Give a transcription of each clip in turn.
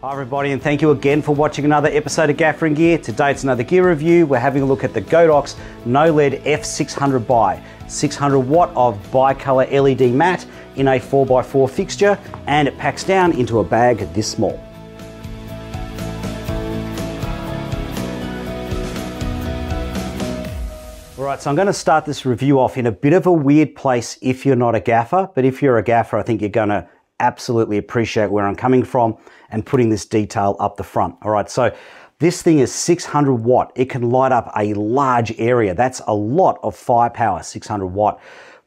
Hi everybody and thank you again for watching another episode of Gaffer and Gear. Today it's another gear review. We're having a look at the Godox KNOWLED F600 Bi. 600 watt of bicolor LED matte in a 4x4 fixture and it packs down into a bag this small. Alright, so I'm going to start this review off in a bit of a weird place if you're not a gaffer, but if you're a gaffer I think you're going to absolutely appreciate where I'm coming from and putting this detail up the front. All right, so this thing is 600 watt. It can light up a large area. That's a lot of firepower, 600 watt.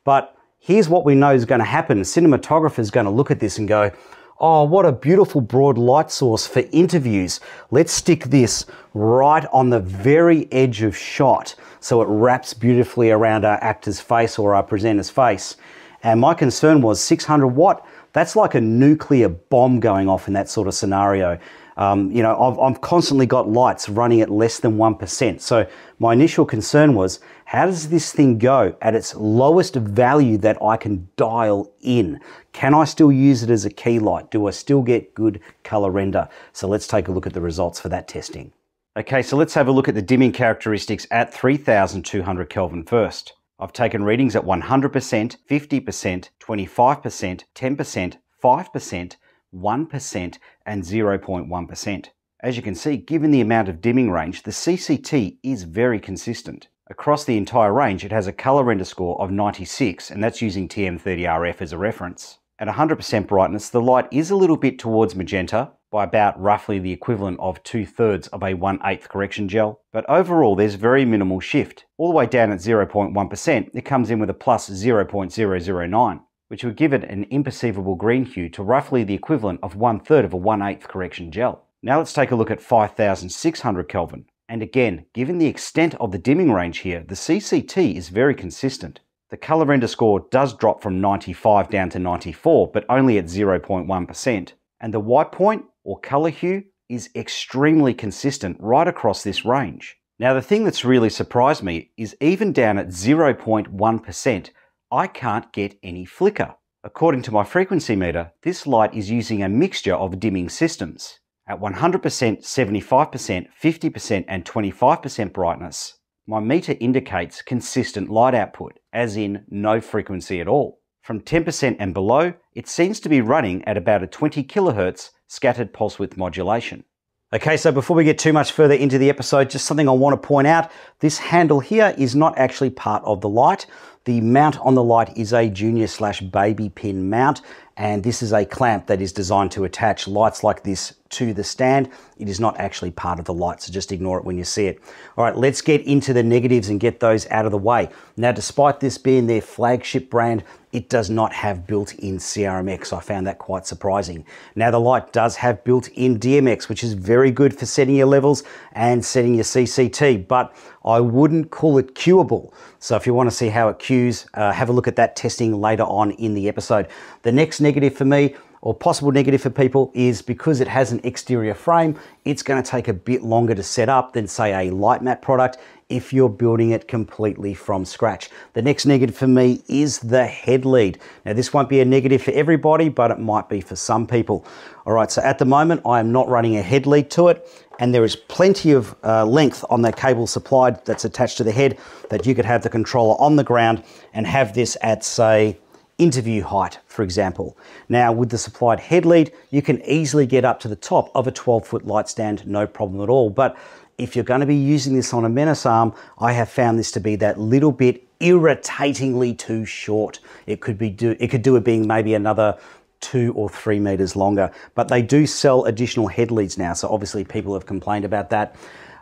But here's what we know is going to happen. A cinematographer is going to look at this and go, oh, what a beautiful broad light source for interviews. Let's stick this right on the very edge of shot so it wraps beautifully around our actor's face or our presenter's face. And my concern was 600 watt, that's like a nuclear bomb going off in that sort of scenario. Um, you know, I've, I've constantly got lights running at less than 1%. So my initial concern was, how does this thing go at its lowest value that I can dial in? Can I still use it as a key light? Do I still get good color render? So let's take a look at the results for that testing. Okay, so let's have a look at the dimming characteristics at 3200 Kelvin first. I've taken readings at 100%, 50%, 25%, 10%, 5%, 1%, and 0.1%. As you can see, given the amount of dimming range, the CCT is very consistent. Across the entire range, it has a color render score of 96, and that's using TM30RF as a reference. At 100% brightness, the light is a little bit towards magenta, by about roughly the equivalent of two thirds of a 1 8th correction gel. But overall, there's very minimal shift. All the way down at 0.1%, it comes in with a plus 0.009, which would give it an imperceivable green hue to roughly the equivalent of one third of a 1 8th correction gel. Now let's take a look at 5600 Kelvin. And again, given the extent of the dimming range here, the CCT is very consistent. The color render score does drop from 95 down to 94, but only at 0.1%. And the white point or color hue is extremely consistent right across this range. Now the thing that's really surprised me is even down at 0.1%, I can't get any flicker. According to my frequency meter, this light is using a mixture of dimming systems. At 100%, 75%, 50% and 25% brightness, my meter indicates consistent light output, as in no frequency at all. From 10% and below, it seems to be running at about a 20 kHz scattered pulse width modulation. Okay, so before we get too much further into the episode, just something I want to point out. This handle here is not actually part of the light. The mount on the light is a junior slash baby pin mount, and this is a clamp that is designed to attach lights like this to the stand. It is not actually part of the light, so just ignore it when you see it. All right, let's get into the negatives and get those out of the way. Now, despite this being their flagship brand, it does not have built-in CRMX. I found that quite surprising. Now, the light does have built-in DMX, which is very good for setting your levels and setting your CCT, but I wouldn't call it cueable. So if you want to see how it cues, uh, have a look at that testing later on in the episode. The next negative for me, or possible negative for people is because it has an exterior frame, it's going to take a bit longer to set up than say a light mat product if you're building it completely from scratch. The next negative for me is the head lead. Now this won't be a negative for everybody, but it might be for some people. All right, so at the moment I am not running a head lead to it and there is plenty of uh, length on that cable supplied that's attached to the head that you could have the controller on the ground and have this at say interview height, for example. Now, with the supplied head lead, you can easily get up to the top of a 12 foot light stand, no problem at all. But if you're going to be using this on a menace arm, I have found this to be that little bit irritatingly too short. It could be do it could do it being maybe another two or three meters longer. But they do sell additional head leads now, so obviously people have complained about that.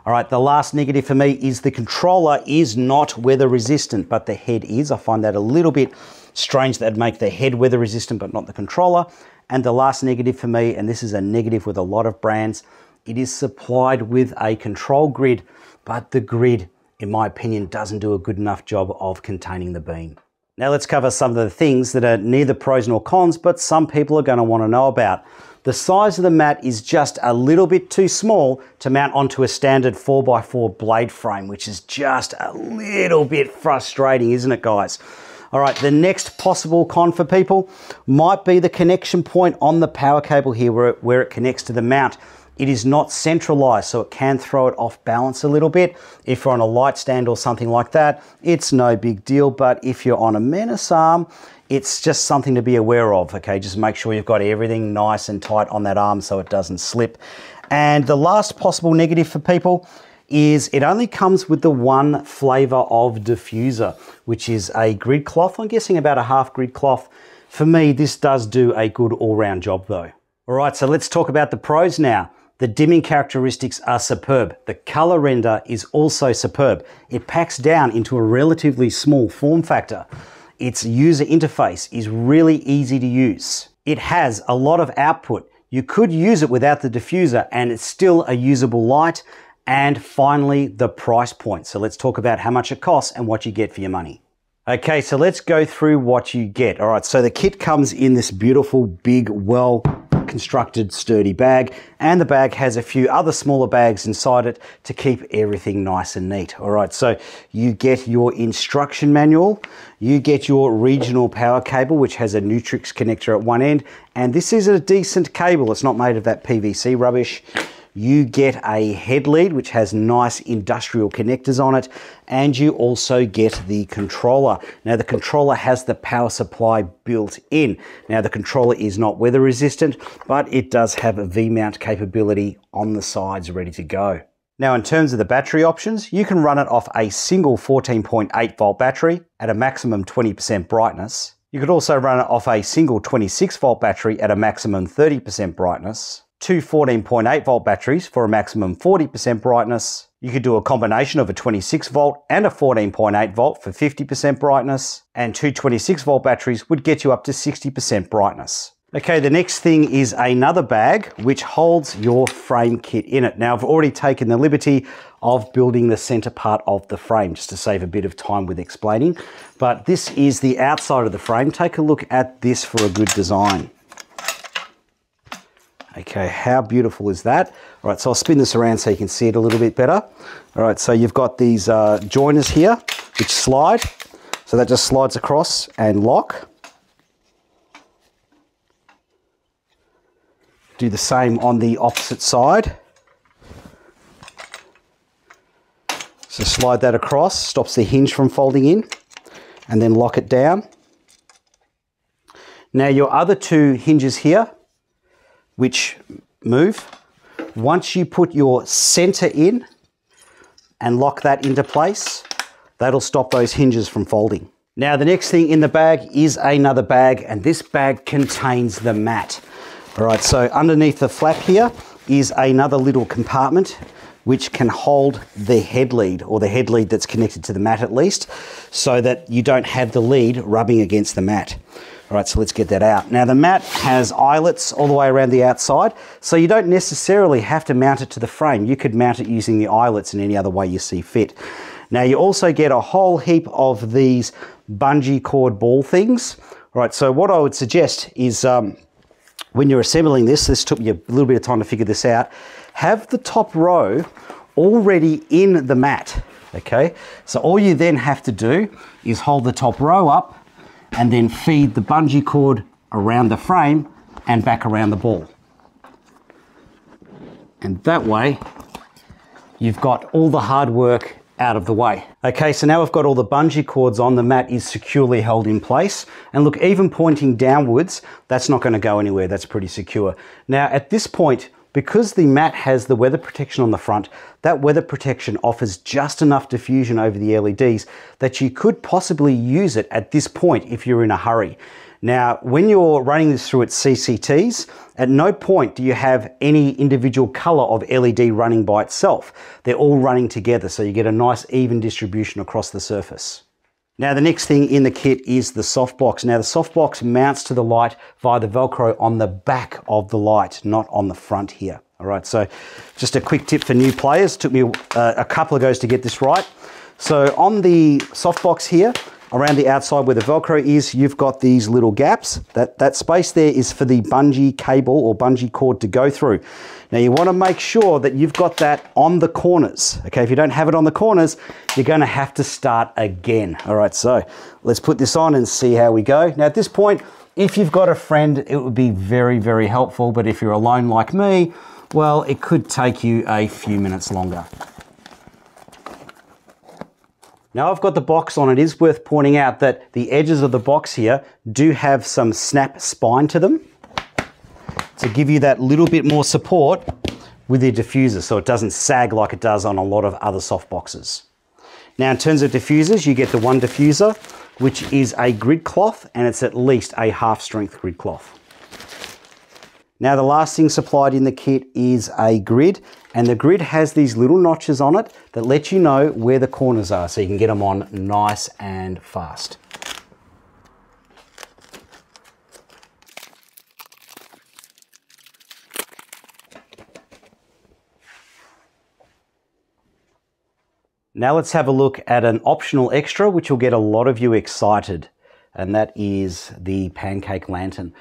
All right, the last negative for me is the controller is not weather resistant, but the head is. I find that a little bit strange that would make the head weather resistant but not the controller. And the last negative for me, and this is a negative with a lot of brands, it is supplied with a control grid, but the grid, in my opinion, doesn't do a good enough job of containing the beam. Now let's cover some of the things that are neither pros nor cons, but some people are going to want to know about. The size of the mat is just a little bit too small to mount onto a standard 4x4 blade frame, which is just a little bit frustrating, isn't it, guys? All right, the next possible con for people might be the connection point on the power cable here where it, where it connects to the mount. It is not centralized, so it can throw it off balance a little bit. If you're on a light stand or something like that, it's no big deal. But if you're on a Menace arm, it's just something to be aware of, okay? Just make sure you've got everything nice and tight on that arm so it doesn't slip. And the last possible negative for people is it only comes with the one flavor of diffuser, which is a grid cloth. I'm guessing about a half grid cloth. For me, this does do a good all-round job though. All right, so let's talk about the pros now. The dimming characteristics are superb. The color render is also superb. It packs down into a relatively small form factor. Its user interface is really easy to use. It has a lot of output. You could use it without the diffuser and it's still a usable light. And finally, the price point. So let's talk about how much it costs and what you get for your money. Okay, so let's go through what you get. All right, so the kit comes in this beautiful, big, well constructed sturdy bag and the bag has a few other smaller bags inside it to keep everything nice and neat. All right, so you get your instruction manual, you get your regional power cable which has a Neutrik connector at one end and this is a decent cable, it's not made of that PVC rubbish you get a head lead which has nice industrial connectors on it and you also get the controller. Now the controller has the power supply built in. Now the controller is not weather resistant but it does have a V-mount capability on the sides ready to go. Now in terms of the battery options, you can run it off a single 14.8 volt battery at a maximum 20% brightness. You could also run it off a single 26 volt battery at a maximum 30% brightness two 14.8 volt batteries for a maximum 40% brightness. You could do a combination of a 26 volt and a 14.8 volt for 50% brightness, and two 26 volt batteries would get you up to 60% brightness. Okay, the next thing is another bag which holds your frame kit in it. Now I've already taken the liberty of building the center part of the frame just to save a bit of time with explaining. But this is the outside of the frame. Take a look at this for a good design. Okay, how beautiful is that? All right, so I'll spin this around so you can see it a little bit better. All right, so you've got these uh, joiners here, which slide. So that just slides across and lock. Do the same on the opposite side. So slide that across, stops the hinge from folding in, and then lock it down. Now your other two hinges here, which move. Once you put your center in and lock that into place, that'll stop those hinges from folding. Now the next thing in the bag is another bag and this bag contains the mat. All right, so underneath the flap here is another little compartment which can hold the head lead or the head lead that's connected to the mat at least so that you don't have the lead rubbing against the mat. All right, so let's get that out. Now the mat has eyelets all the way around the outside, so you don't necessarily have to mount it to the frame. You could mount it using the eyelets in any other way you see fit. Now you also get a whole heap of these bungee cord ball things. All right, so what I would suggest is um, when you're assembling this, this took me a little bit of time to figure this out, have the top row already in the mat, okay? So all you then have to do is hold the top row up and then feed the bungee cord around the frame and back around the ball. And that way, you've got all the hard work out of the way. Okay, so now we've got all the bungee cords on, the mat is securely held in place. And look, even pointing downwards, that's not gonna go anywhere, that's pretty secure. Now at this point, because the mat has the weather protection on the front, that weather protection offers just enough diffusion over the LEDs that you could possibly use it at this point if you're in a hurry. Now, when you're running this through its CCTs, at no point do you have any individual color of LED running by itself. They're all running together, so you get a nice even distribution across the surface. Now the next thing in the kit is the softbox. Now the softbox mounts to the light via the Velcro on the back of the light, not on the front here. All right, so just a quick tip for new players. Took me uh, a couple of goes to get this right. So on the softbox here, around the outside where the Velcro is, you've got these little gaps. That, that space there is for the bungee cable or bungee cord to go through. Now you want to make sure that you've got that on the corners. Okay, if you don't have it on the corners, you're going to have to start again. All right, so let's put this on and see how we go. Now at this point, if you've got a friend, it would be very, very helpful. But if you're alone like me, well, it could take you a few minutes longer. Now I've got the box on, it is worth pointing out that the edges of the box here do have some snap spine to them to give you that little bit more support with your diffuser so it doesn't sag like it does on a lot of other soft boxes. Now in terms of diffusers, you get the one diffuser, which is a grid cloth and it's at least a half strength grid cloth. Now the last thing supplied in the kit is a grid and the grid has these little notches on it that let you know where the corners are so you can get them on nice and fast. Now let's have a look at an optional extra which will get a lot of you excited and that is the pancake lantern.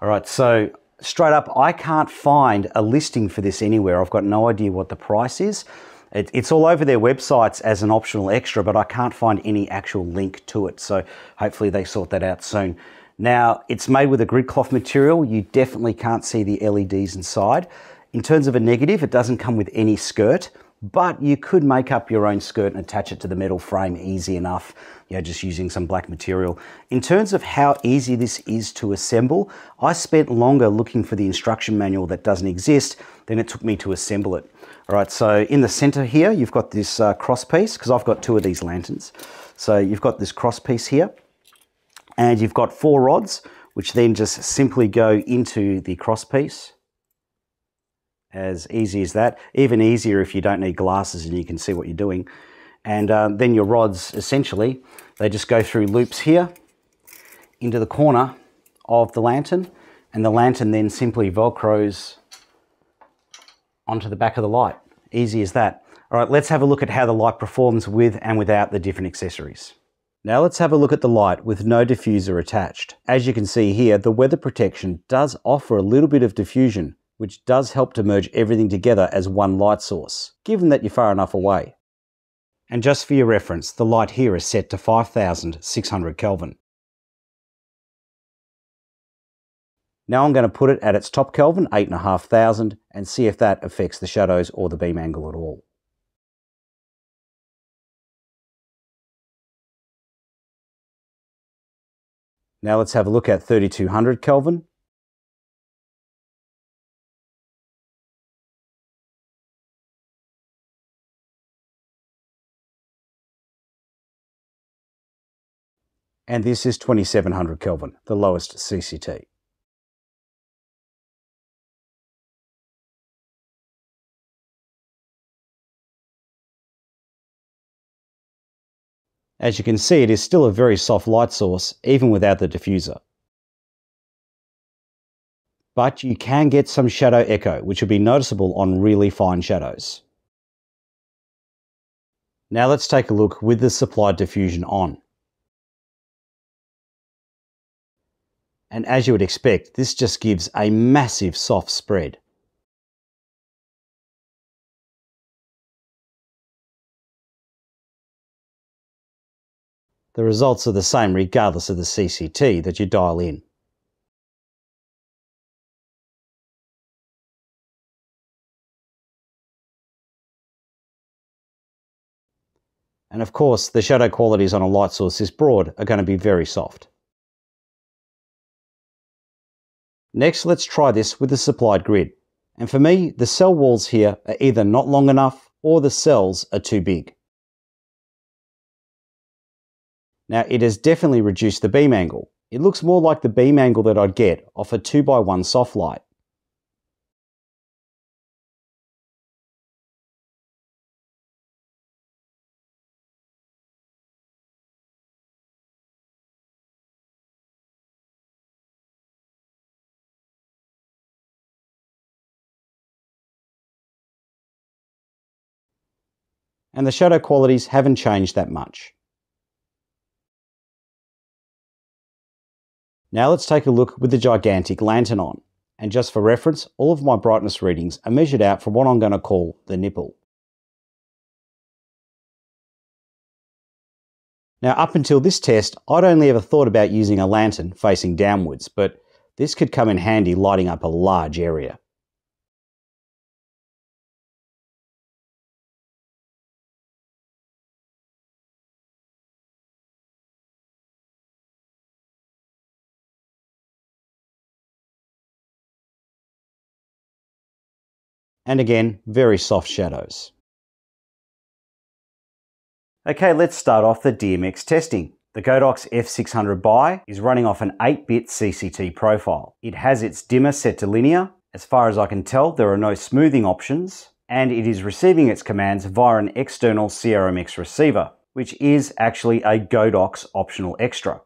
All right, so straight up, I can't find a listing for this anywhere. I've got no idea what the price is. It, it's all over their websites as an optional extra, but I can't find any actual link to it. So hopefully they sort that out soon. Now, it's made with a grid cloth material. You definitely can't see the LEDs inside. In terms of a negative, it doesn't come with any skirt but you could make up your own skirt and attach it to the metal frame easy enough, you know, just using some black material. In terms of how easy this is to assemble, I spent longer looking for the instruction manual that doesn't exist than it took me to assemble it. All right, so in the center here, you've got this uh, cross piece, because I've got two of these lanterns. So you've got this cross piece here, and you've got four rods, which then just simply go into the cross piece as easy as that. Even easier if you don't need glasses and you can see what you're doing. And uh, then your rods, essentially, they just go through loops here into the corner of the lantern. And the lantern then simply velcros onto the back of the light. Easy as that. All right, let's have a look at how the light performs with and without the different accessories. Now let's have a look at the light with no diffuser attached. As you can see here, the weather protection does offer a little bit of diffusion, which does help to merge everything together as one light source, given that you're far enough away. And just for your reference, the light here is set to 5600 Kelvin. Now I'm going to put it at its top Kelvin, 8500, and see if that affects the shadows or the beam angle at all. Now let's have a look at 3200 Kelvin. And this is 2700 Kelvin, the lowest CCT. As you can see, it is still a very soft light source, even without the diffuser. But you can get some shadow echo, which will be noticeable on really fine shadows. Now let's take a look with the supplied diffusion on. And as you would expect, this just gives a massive soft spread. The results are the same regardless of the CCT that you dial in. And of course, the shadow qualities on a light source this broad are going to be very soft. Next, let's try this with the supplied grid. And for me, the cell walls here are either not long enough or the cells are too big. Now, it has definitely reduced the beam angle. It looks more like the beam angle that I'd get off a 2x1 soft light. And the shadow qualities haven't changed that much. Now let's take a look with the gigantic lantern on. And just for reference, all of my brightness readings are measured out from what I'm going to call the nipple. Now up until this test, I'd only ever thought about using a lantern facing downwards, but this could come in handy lighting up a large area. And again, very soft shadows. Okay, let's start off the DMX testing. The Godox F600 Bi is running off an 8-bit CCT profile. It has its dimmer set to linear. As far as I can tell, there are no smoothing options, and it is receiving its commands via an external CRMX receiver, which is actually a Godox optional extra.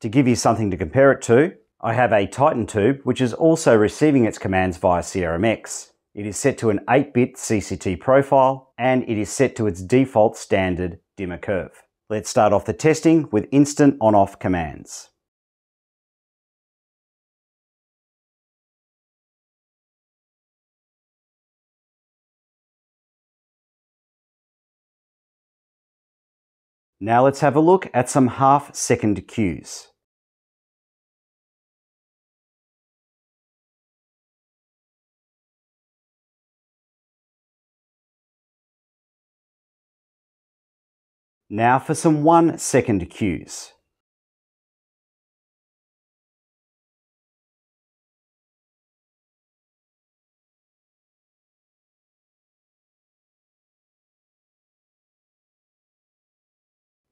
To give you something to compare it to, I have a Titan tube, which is also receiving its commands via CRMX. It is set to an 8-bit CCT profile and it is set to its default standard dimmer curve. Let's start off the testing with instant on-off commands. Now let's have a look at some half second cues. Now for some one second cues.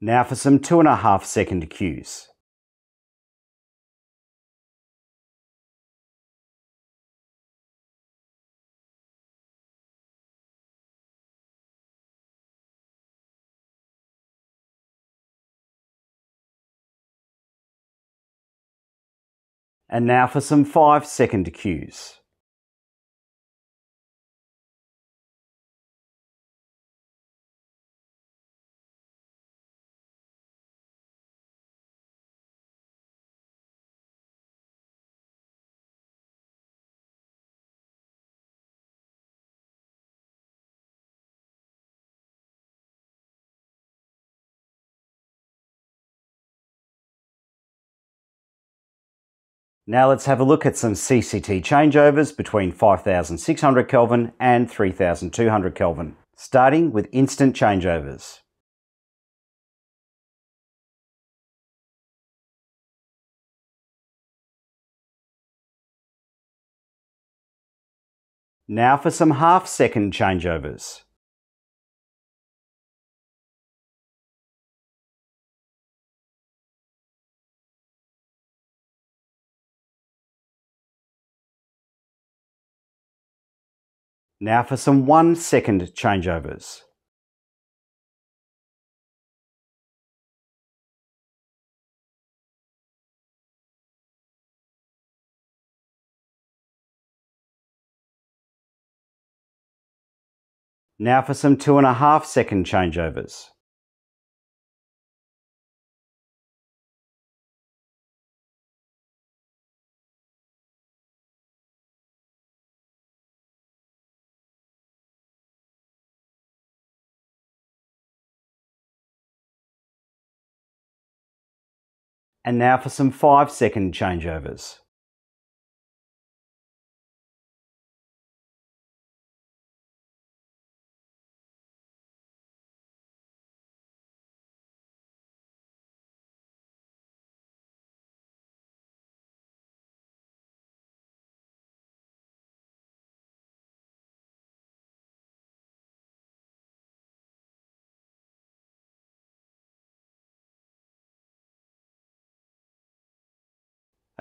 Now for some two and a half second cues. And now for some 5 second cues. Now let's have a look at some CCT changeovers between 5600 Kelvin and 3200 Kelvin, starting with instant changeovers. Now for some half second changeovers. Now for some one second changeovers. Now for some two and a half second changeovers. And now for some 5 second changeovers.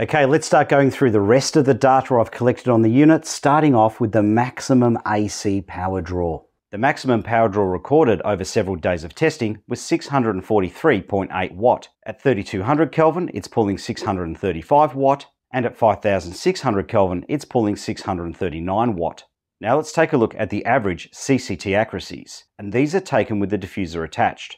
Okay, let's start going through the rest of the data I've collected on the unit, starting off with the maximum AC power draw. The maximum power draw recorded over several days of testing was 643.8 watt. At 3200 Kelvin, it's pulling 635 watt, and at 5600 Kelvin, it's pulling 639 watt. Now let's take a look at the average CCT accuracies, and these are taken with the diffuser attached.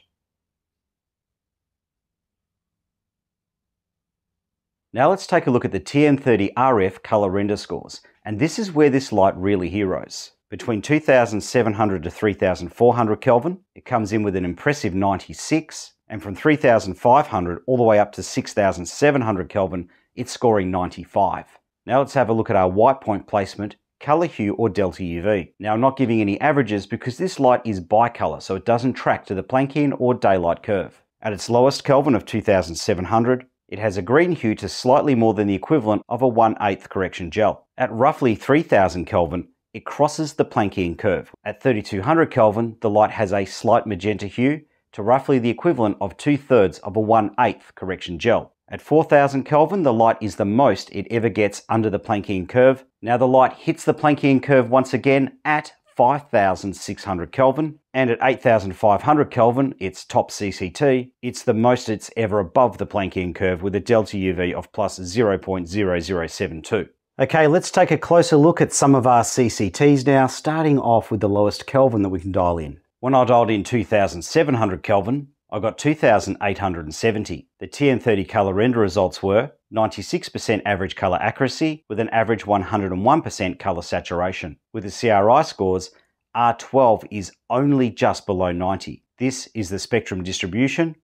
Now let's take a look at the TM30 RF color render scores. And this is where this light really heroes. Between 2700 to 3400 Kelvin, it comes in with an impressive 96, and from 3500 all the way up to 6700 Kelvin, it's scoring 95. Now let's have a look at our white point placement, color hue or delta UV. Now I'm not giving any averages because this light is bicolor, so it doesn't track to the Planckian or daylight curve. At its lowest Kelvin of 2700, it has a green hue to slightly more than the equivalent of a 1 8th correction gel. At roughly 3000 Kelvin, it crosses the Planckian curve. At 3200 Kelvin, the light has a slight magenta hue to roughly the equivalent of two thirds of a 1 8th correction gel. At 4000 Kelvin, the light is the most it ever gets under the Planckian curve. Now the light hits the Planckian curve once again at 5600 Kelvin, and at 8500 Kelvin, its top CCT, it's the most it's ever above the Planckian curve with a delta UV of plus 0.0072. Okay, let's take a closer look at some of our CCTs now, starting off with the lowest Kelvin that we can dial in. When I dialed in 2700 Kelvin, I got 2870. The TM30 color render results were 96% average color accuracy with an average 101% color saturation. With the CRI scores, R12 is only just below 90. This is the spectrum distribution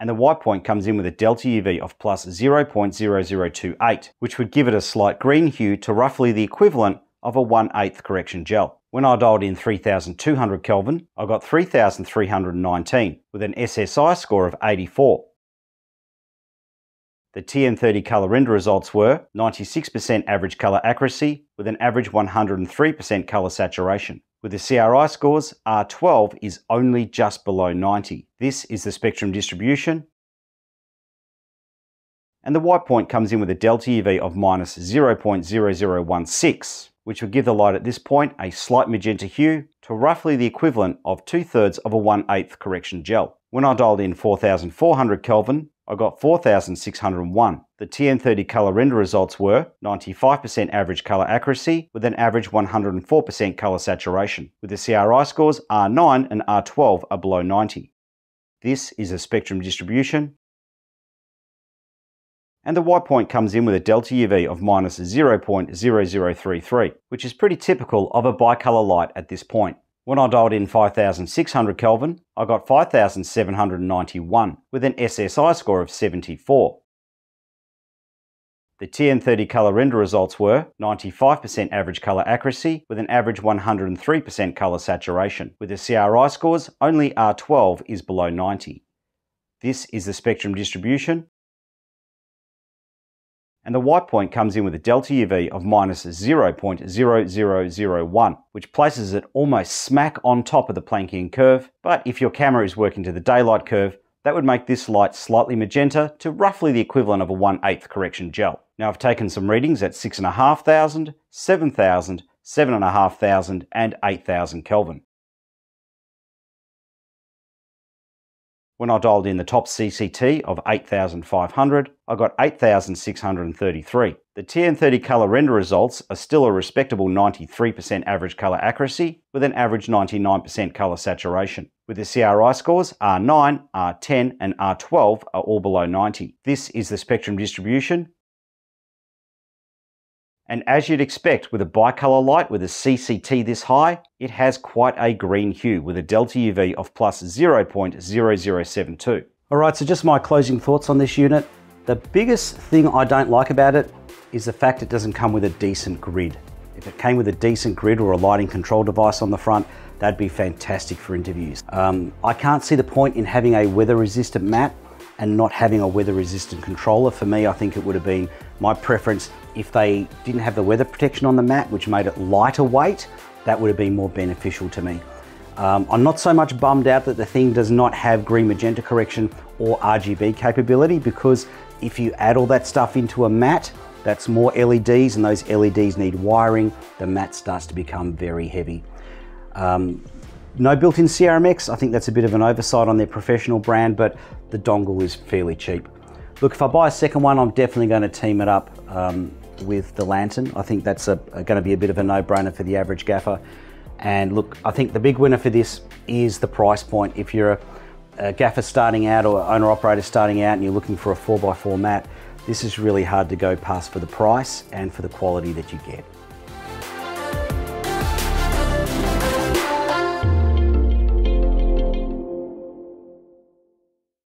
and the white point comes in with a delta UV of plus 0.0028, which would give it a slight green hue to roughly the equivalent of a 1 8th correction gel. When I dialed in 3200 Kelvin, I got 3319 with an SSI score of 84. The TM30 color render results were 96% average color accuracy with an average 103% color saturation. With the CRI scores, R12 is only just below 90. This is the spectrum distribution. And the white point comes in with a delta UV of minus 0.0016, which would give the light at this point a slight magenta hue to roughly the equivalent of two thirds of a 1 8th correction gel. When I dialed in 4400 Kelvin, I got 4,601. The TM30 color render results were 95% average color accuracy with an average 104% color saturation, with the CRI scores R9 and R12 are below 90. This is a spectrum distribution, and the white point comes in with a delta UV of minus 0.0033, which is pretty typical of a bicolor light at this point. When I dialed in 5600 Kelvin, I got 5791 with an SSI score of 74. The TM30 color render results were 95% average color accuracy with an average 103% color saturation. With the CRI scores, only R12 is below 90. This is the spectrum distribution and the white point comes in with a delta UV of minus 0.0001, which places it almost smack on top of the Planckian curve, but if your camera is working to the daylight curve, that would make this light slightly magenta to roughly the equivalent of a 1 8th correction gel. Now I've taken some readings at 6,500, 7,000, 7,500 and 8,000 Kelvin. When I dialed in the top CCT of 8500, I got 8633. The TM30 color render results are still a respectable 93% average color accuracy with an average 99% color saturation. With the CRI scores, R9, R10 and R12 are all below 90. This is the spectrum distribution and as you'd expect with a bicolor light with a CCT this high, it has quite a green hue with a delta UV of plus 0.0072. All right, so just my closing thoughts on this unit. The biggest thing I don't like about it is the fact it doesn't come with a decent grid. If it came with a decent grid or a lighting control device on the front, that'd be fantastic for interviews. Um, I can't see the point in having a weather resistant mat and not having a weather resistant controller. For me, I think it would have been my preference if they didn't have the weather protection on the mat, which made it lighter weight, that would have been more beneficial to me. Um, I'm not so much bummed out that the thing does not have green magenta correction or RGB capability because if you add all that stuff into a mat, that's more LEDs and those LEDs need wiring, the mat starts to become very heavy. Um, no built-in CRMX, I think that's a bit of an oversight on their professional brand, but the dongle is fairly cheap. Look, if I buy a second one, I'm definitely going to team it up um, with the Lantern. I think that's going to be a bit of a no-brainer for the average gaffer. And look, I think the big winner for this is the price point. If you're a, a gaffer starting out or owner operator starting out and you're looking for a 4x4 mat, this is really hard to go past for the price and for the quality that you get.